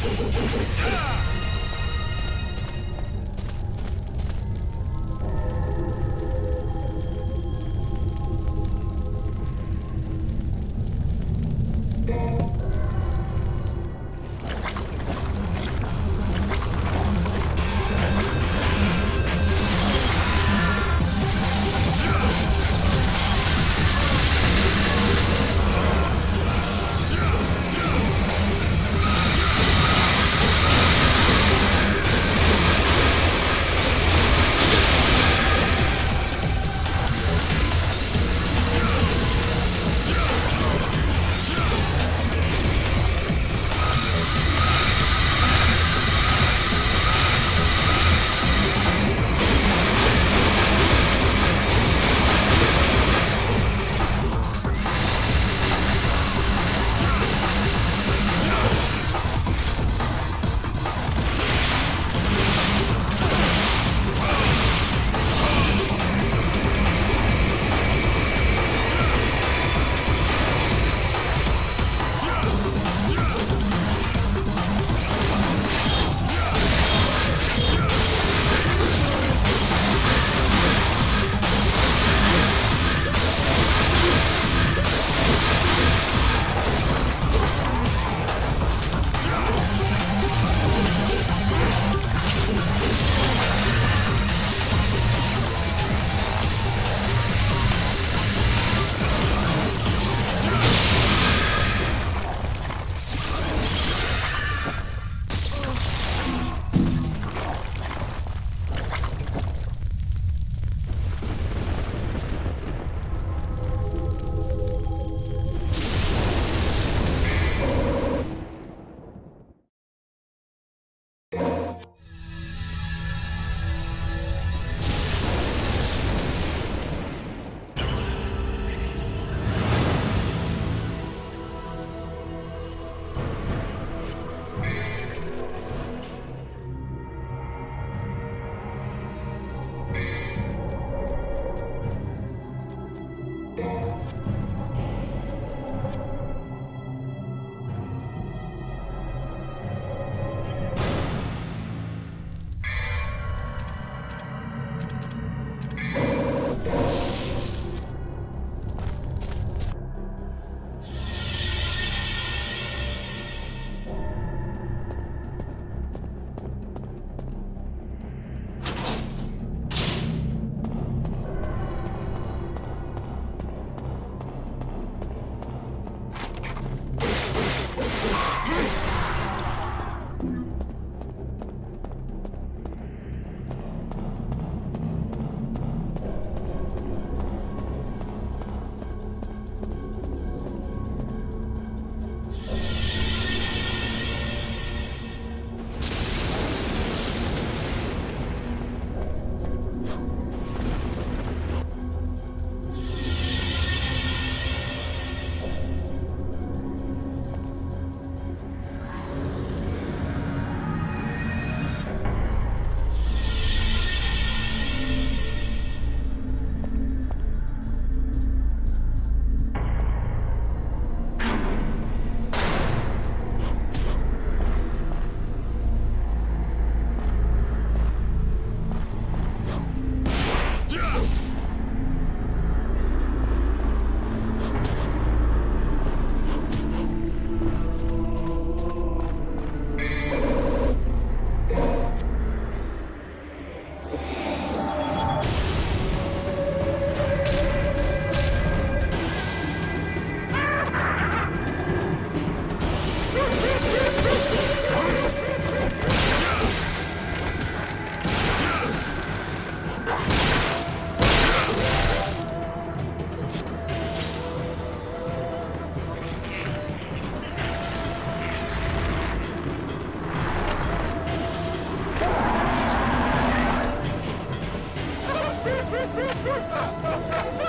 Ugh! Ha ha ha ha!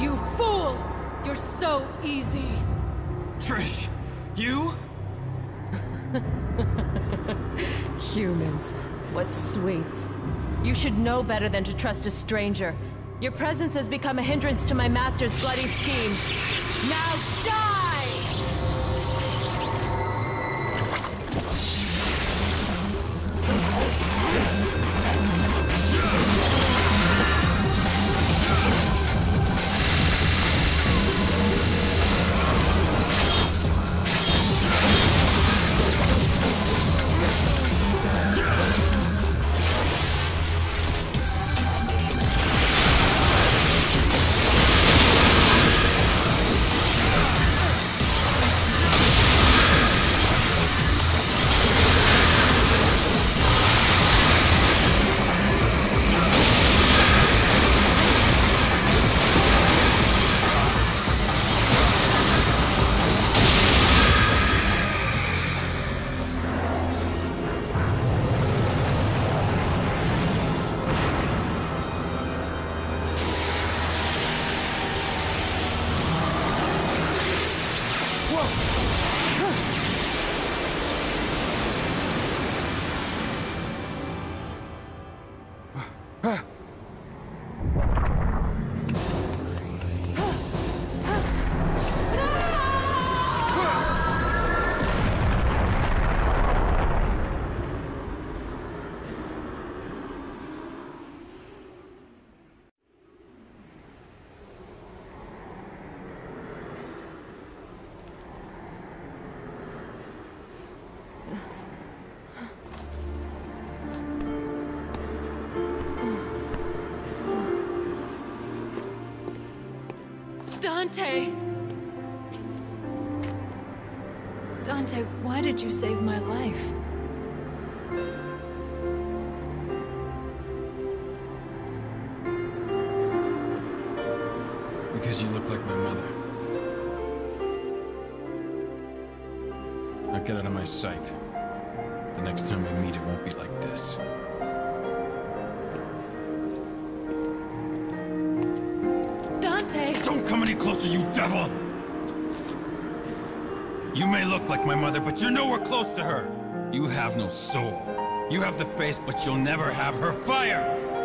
You fool! You're so easy. Trish, you? Humans. What sweets. You should know better than to trust a stranger. Your presence has become a hindrance to my master's bloody scheme. Now Dante! Dante, why did you save my life? Because you look like my mother. Now get out of my sight. The next time we meet, it won't be like this. Closer, you devil! You may look like my mother, but you're nowhere close to her! You have no soul. You have the face, but you'll never have her fire!